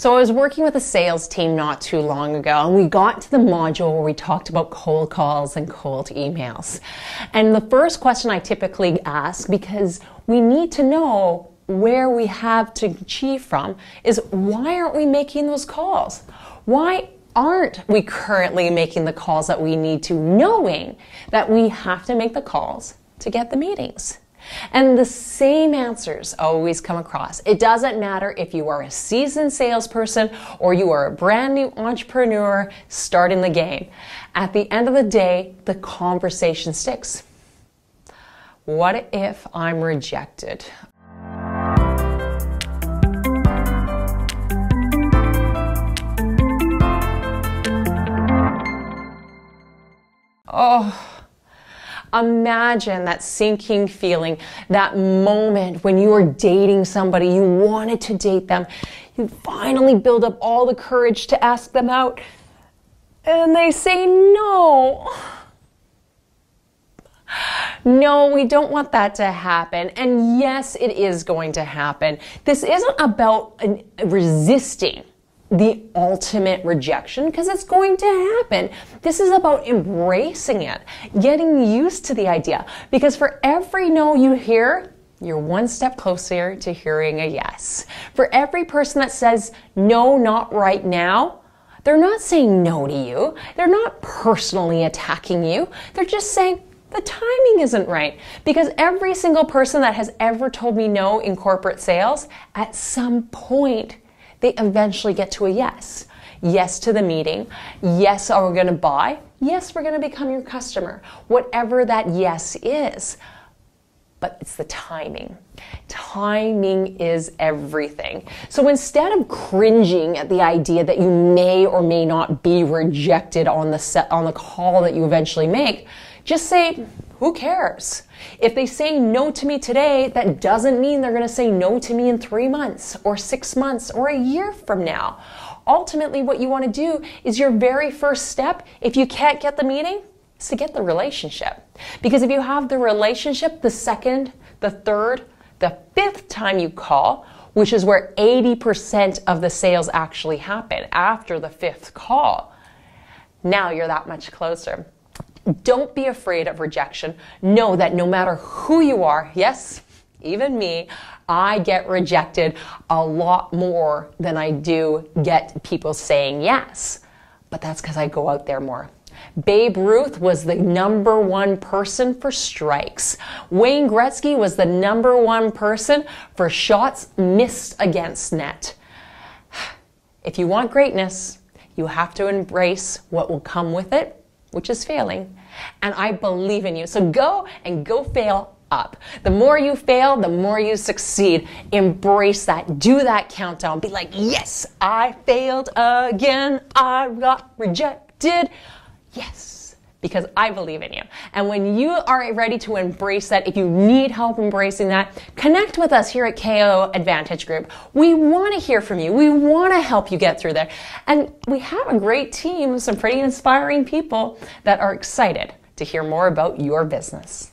So I was working with a sales team not too long ago, and we got to the module where we talked about cold calls and cold emails. And the first question I typically ask, because we need to know where we have to achieve from, is why aren't we making those calls? Why aren't we currently making the calls that we need to, knowing that we have to make the calls to get the meetings? And the same answers always come across. It doesn't matter if you are a seasoned salesperson or you are a brand new entrepreneur starting the game. At the end of the day, the conversation sticks. What if I'm rejected? Oh, Imagine that sinking feeling, that moment when you are dating somebody, you wanted to date them, you finally build up all the courage to ask them out, and they say no. No, we don't want that to happen. And yes, it is going to happen. This isn't about uh, resisting the ultimate rejection because it's going to happen. This is about embracing it, getting used to the idea. Because for every no you hear, you're one step closer to hearing a yes. For every person that says, no, not right now, they're not saying no to you. They're not personally attacking you. They're just saying, the timing isn't right. Because every single person that has ever told me no in corporate sales, at some point, they eventually get to a yes. Yes to the meeting. Yes, are we going to buy? Yes, we're going to become your customer. Whatever that yes is. But it's the timing. Timing is everything. So instead of cringing at the idea that you may or may not be rejected on the set, on the call that you eventually make, just say, who cares? If they say no to me today, that doesn't mean they're going to say no to me in three months or six months or a year from now. Ultimately, what you want to do is your very first step, if you can't get the meeting, is to get the relationship. Because if you have the relationship, the second, the third, the fifth time you call, which is where 80% of the sales actually happen after the fifth call, now you're that much closer. Don't be afraid of rejection. Know that no matter who you are, yes, even me, I get rejected a lot more than I do get people saying yes. But that's because I go out there more. Babe Ruth was the number one person for strikes. Wayne Gretzky was the number one person for shots missed against net. If you want greatness, you have to embrace what will come with it which is failing. And I believe in you. So go and go fail up. The more you fail, the more you succeed. Embrace that. Do that countdown. Be like, yes, I failed again. I got rejected. Yes because I believe in you. And when you are ready to embrace that, if you need help embracing that, connect with us here at KO Advantage Group. We want to hear from you. We want to help you get through there. And we have a great team, of some pretty inspiring people that are excited to hear more about your business.